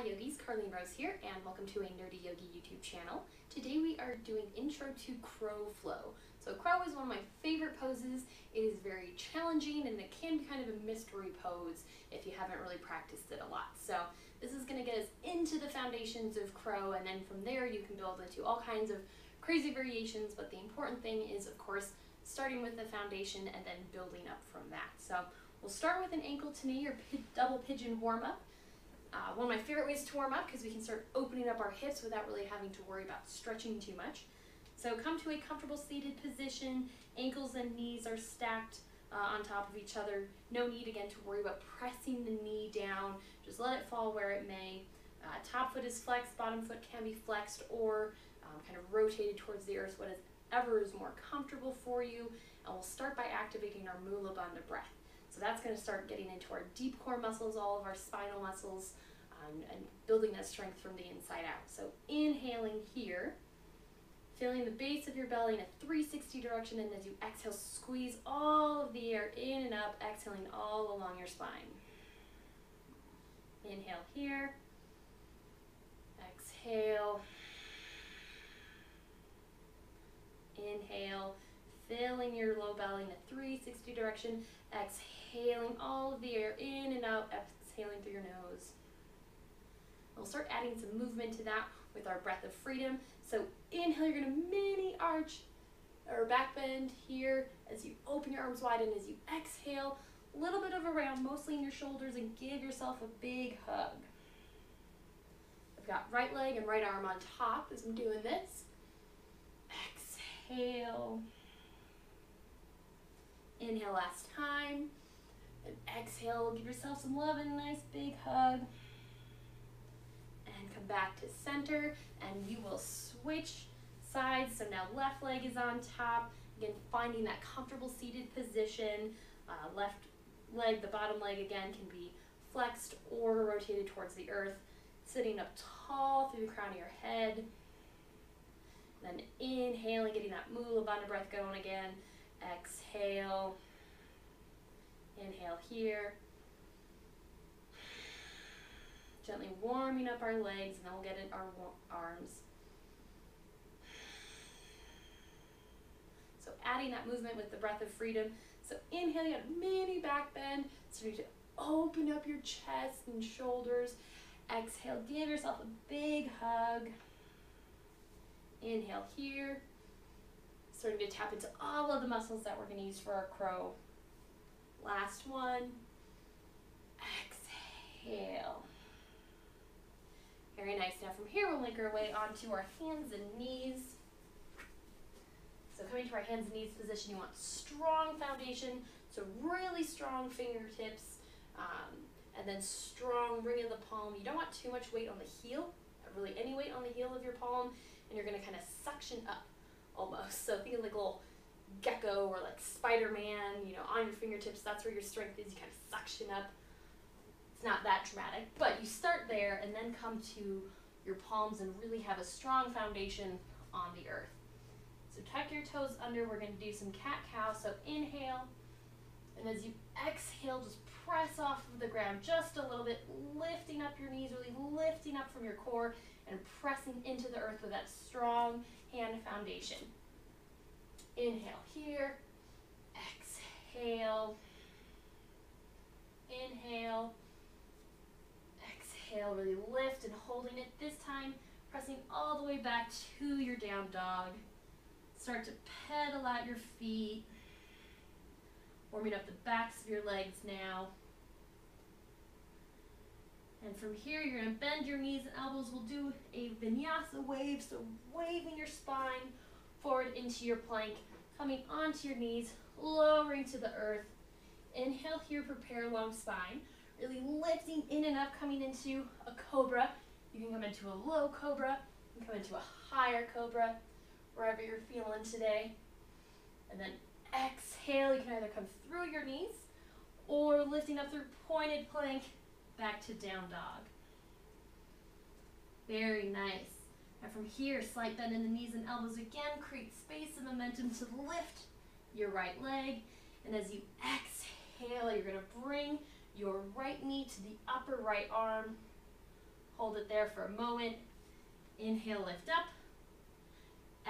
Hi yogis, Carleen Rose here and welcome to a Nerdi Yogi YouTube channel. Today we are doing intro to crow flow. So crow is one of my favorite poses. It is very challenging and it can be kind of a mystery pose if you haven't really practiced it a lot. So this is going to get us into the foundations of crow and then from there you can build into all kinds of crazy variations but the important thing is of course starting with the foundation and then building up from that. So we'll start with an ankle to knee or double pigeon warm up. Uh, one of my favorite ways to warm up because we can start opening up our hips without really having to worry about stretching too much. So come to a comfortable seated position. Ankles and knees are stacked uh, on top of each other. No need again to worry about pressing the knee down. Just let it fall where it may. Uh, top foot is flexed, bottom foot can be flexed or um, kind of rotated towards the earth, whatever is more comfortable for you. And we'll start by activating our Mula Bandha breath. So that's going to start getting into our deep core muscles, all of our spinal muscles, um, and building that strength from the inside out. So inhaling here, feeling the base of your belly in a 360 direction, and as you exhale, squeeze all of the air in and up, exhaling all along your spine. Inhale here, exhale, inhale, filling your low belly in a 360 direction, exhaling all of the air in and out, exhaling through your nose. We'll start adding some movement to that with our breath of freedom. So inhale, you're gonna mini arch or back bend here as you open your arms wide and as you exhale, a little bit of a round, mostly in your shoulders and give yourself a big hug. I've got right leg and right arm on top as I'm doing this. Exhale. Inhale last time. And exhale, give yourself some love and a nice big hug. And come back to center and you will switch sides. So now left leg is on top. Again, finding that comfortable seated position. Uh, left leg, the bottom leg again can be flexed or rotated towards the earth. Sitting up tall through the crown of your head. Then inhaling, getting that Mula Bandha breath going again. Exhale. Inhale here. Gently warming up our legs, and then we'll get in our arms. So adding that movement with the breath of freedom. So inhale, inhaling a mini back bend, starting to open up your chest and shoulders. Exhale, give yourself a big hug. Inhale here starting to tap into all of the muscles that we're going to use for our crow. Last one. Exhale. Very nice. Now from here, we'll make our way onto our hands and knees. So coming to our hands and knees position, you want strong foundation, so really strong fingertips, um, and then strong ring of the palm. You don't want too much weight on the heel, really any weight on the heel of your palm, and you're going to kind of suction up almost. So think of like a little gecko or like Spider-Man, you know, on your fingertips. That's where your strength is. You kind of suction up. It's not that dramatic, but you start there and then come to your palms and really have a strong foundation on the earth. So tuck your toes under. We're going to do some cat-cow. So inhale. And as you exhale, just press off of the ground just a little bit, lifting up your knees, really lifting up from your core and pressing into the earth with that strong hand foundation. Inhale here, exhale, inhale, exhale, really lift and holding it this time, pressing all the way back to your down dog. Start to pedal out your feet, warming up the backs of your legs now. And from here, you're gonna bend your knees and elbows. We'll do a vinyasa wave, so waving your spine forward into your plank, coming onto your knees, lowering to the earth. Inhale here, prepare long spine. Really lifting in and up, coming into a cobra. You can come into a low cobra, you can come into a higher cobra, wherever you're feeling today. And then exhale, you can either come through your knees or lifting up through pointed plank back to down dog. Very nice. And from here, slight bend in the knees and elbows again. Create space and momentum to lift your right leg. And as you exhale, you're going to bring your right knee to the upper right arm. Hold it there for a moment. Inhale, lift up.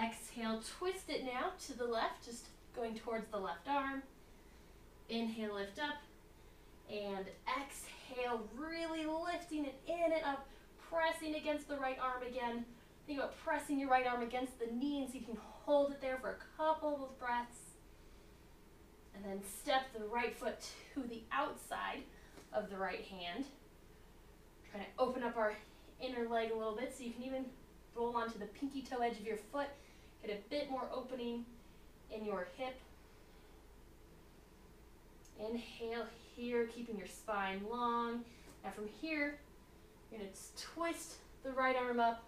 Exhale, twist it now to the left, just going towards the left arm. Inhale, lift up. And exhale, really lifting it in and up, pressing against the right arm again. Think about pressing your right arm against the knee see you can hold it there for a couple of breaths. And then step the right foot to the outside of the right hand. Trying to open up our inner leg a little bit so you can even roll onto the pinky toe edge of your foot. Get a bit more opening in your hip. Inhale here, keeping your spine long. Now from here, you're to twist the right arm up.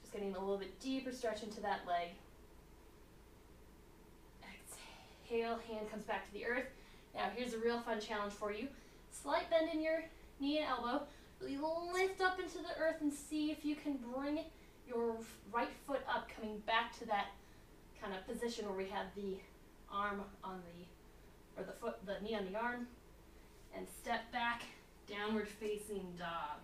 Just getting a little bit deeper stretch into that leg. Exhale, hand comes back to the earth. Now here's a real fun challenge for you. Slight bend in your knee and elbow. Really lift up into the earth and see if you can bring your right foot up, coming back to that kind of position where we have the arm on the, or the foot, the knee on the arm, and step back, downward facing dog.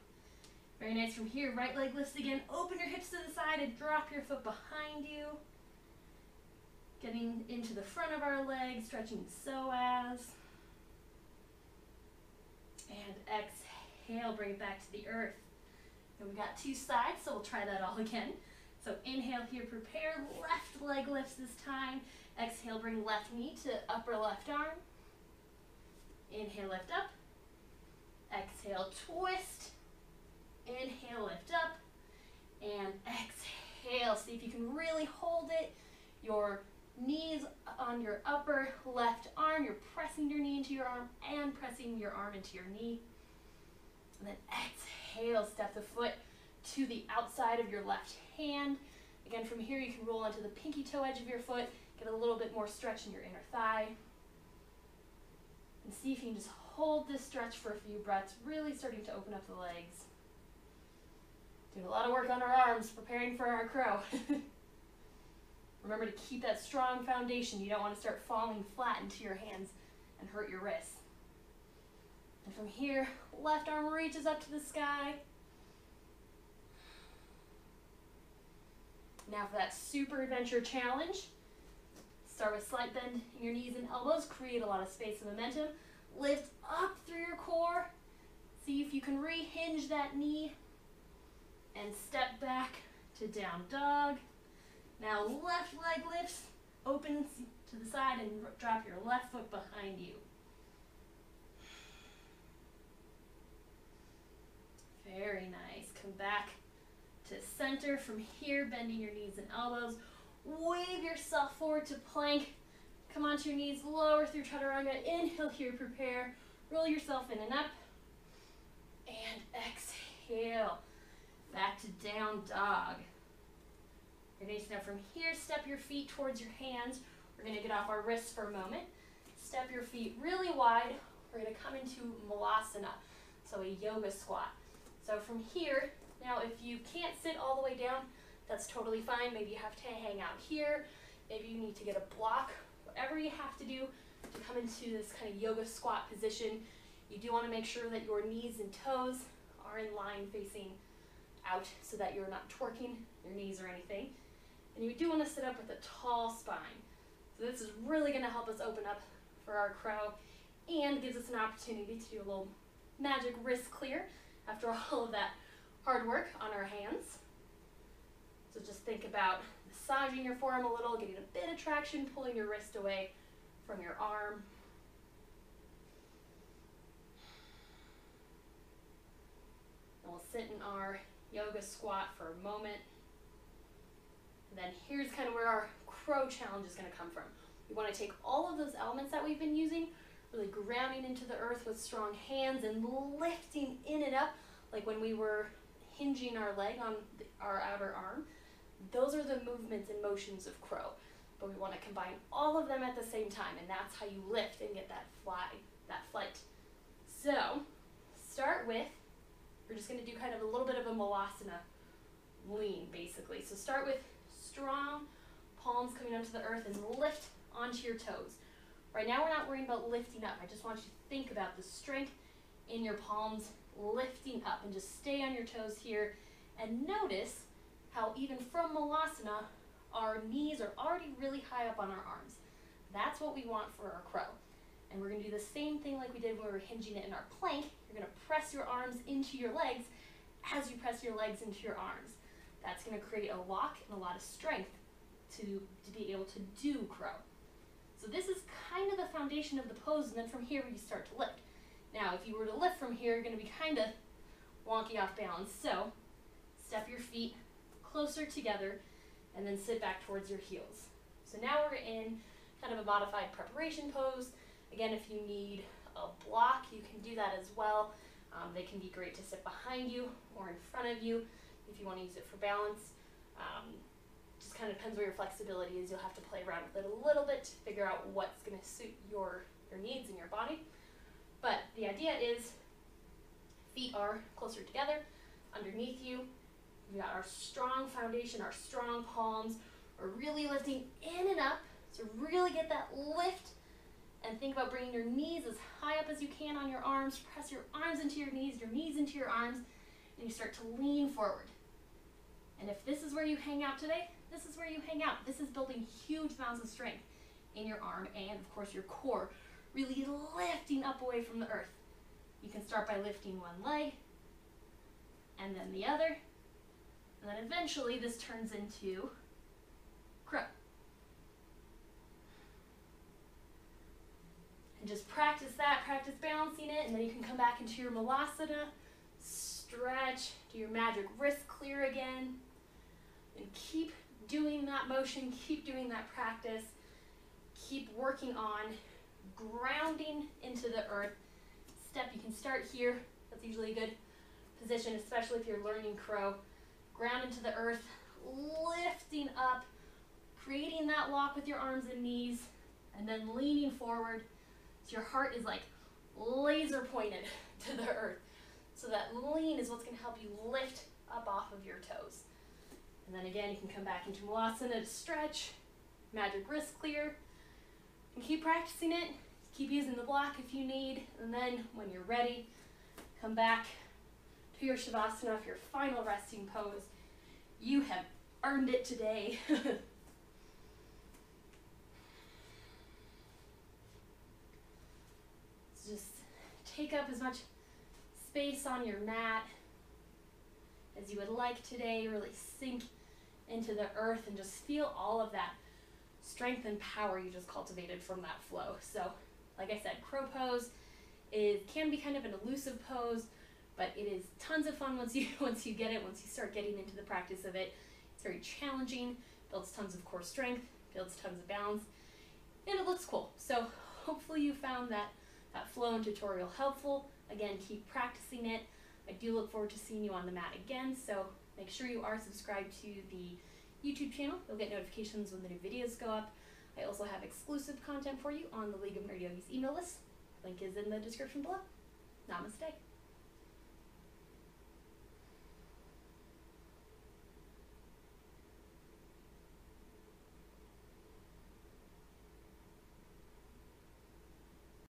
Very nice from here. Right leg lifts again. Open your hips to the side and drop your foot behind you. Getting into the front of our leg, stretching psoas. And exhale, bring it back to the earth. And we got two sides, so we'll try that all again. So inhale here, prepare. Left leg lifts this time. Exhale, bring left knee to upper left arm. Inhale, lift up. Exhale, twist. Inhale, lift up. And exhale. See if you can really hold it. Your knees on your upper left arm. You're pressing your knee into your arm and pressing your arm into your knee. And then exhale, step the foot to the outside of your left hand. Again, from here you can roll onto the pinky toe edge of your foot, get a little bit more stretch in your inner thigh. And see if you can just hold this stretch for a few breaths, really starting to open up the legs. Doing a lot of work on our arms, preparing for our crow. Remember to keep that strong foundation. You don't want to start falling flat into your hands and hurt your wrists. And from here, left arm reaches up to the sky. Now for that super adventure challenge, start with slight bend in your knees and elbows, create a lot of space and momentum. Lift up through your core. See if you can rehinge that knee and step back to down dog. Now left leg lifts, opens to the side and drop your left foot behind you. Very nice. Come back to center. From here, bending your knees and elbows. Wave yourself forward to plank. Come onto your knees, lower through chaturanga. Inhale here, prepare. Roll yourself in and up. And exhale. Back to down dog. You're nice. Now from here, step your feet towards your hands. We're gonna get off our wrists for a moment. Step your feet really wide. We're gonna come into Malasana, so a yoga squat. So from here, now if you can't sit all the way down, that's totally fine. Maybe you have to hang out here. Maybe you need to get a block. Whatever you have to do to come into this kind of yoga squat position, you do want to make sure that your knees and toes are in line facing out so that you're not twerking your knees or anything. And you do want to sit up with a tall spine. So this is really going to help us open up for our crow and gives us an opportunity to do a little magic wrist clear after all of that hard work on our hands. So just think about massaging your forearm a little, getting a bit of traction, pulling your wrist away from your arm. And we'll sit in our yoga squat for a moment. And then here's kind of where our crow challenge is going to come from. We want to take all of those elements that we've been using, really grounding into the earth with strong hands and lifting in and up, like when we were hinging our leg on the, our outer arm. Those are the movements and motions of crow. But we want to combine all of them at the same time, and that's how you lift and get that fly, that flight. So, start with, we're just going to do kind of a little bit of a malasana lean, basically. So start with strong palms coming onto the earth and lift onto your toes. Right now we're not worrying about lifting up. I just want you to think about the strength in your palms lifting up and just stay on your toes here and notice how even from Malasana, our knees are already really high up on our arms. That's what we want for our crow. And we're gonna do the same thing like we did when we were hinging it in our plank. You're gonna press your arms into your legs as you press your legs into your arms. That's gonna create a lock and a lot of strength to, to be able to do crow. So this is kind of the foundation of the pose, and then from here we start to lift. Now, if you were to lift from here, you're gonna be kind of wonky off balance. So step your feet closer together and then sit back towards your heels. So now we're in kind of a modified preparation pose. Again, if you need a block, you can do that as well. Um, they can be great to sit behind you or in front of you if you want to use it for balance. Um, just kind of depends where your flexibility is. You'll have to play around with it a little bit to figure out what's going to suit your, your needs and your body. But the idea is feet are closer together underneath you. We've got our strong foundation, our strong palms. We're really lifting in and up. So really get that lift and think about bringing your knees as high up as you can on your arms. Press your arms into your knees, your knees into your arms, and you start to lean forward. And if this is where you hang out today, this is where you hang out. This is building huge amounts of strength in your arm and, of course, your core, really lifting up away from the earth. You can start by lifting one leg and then the other, and then eventually this turns into crow. And just practice that, practice balancing it, and then you can come back into your malasana, stretch, do your magic wrist clear again, and keep doing that motion, keep doing that practice, keep working on grounding into the earth. Step, you can start here, that's usually a good position, especially if you're learning crow. Ground into the earth, lifting up, creating that lock with your arms and knees, and then leaning forward so your heart is like laser pointed to the earth. So that lean is what's going to help you lift up off of your toes. And then again, you can come back into Malasana to stretch, magic wrist clear, and keep practicing it. Keep using the block if you need, and then when you're ready, come back to your Shavasana for your final resting pose. You have earned it today. just take up as much space on your mat as you would like today. Really sink into the earth and just feel all of that strength and power you just cultivated from that flow. So, like I said, crow pose is can be kind of an elusive pose, but it is tons of fun once you once you get it, once you start getting into the practice of it. It's very challenging, builds tons of core strength, builds tons of balance, and it looks cool. So hopefully you found that that flow and tutorial helpful. Again, keep practicing it. I do look forward to seeing you on the mat again, so make sure you are subscribed to the YouTube channel. You'll get notifications when the new videos go up. I also have exclusive content for you on the League of Nerd Yogis email list. Link is in the description below. Namaste.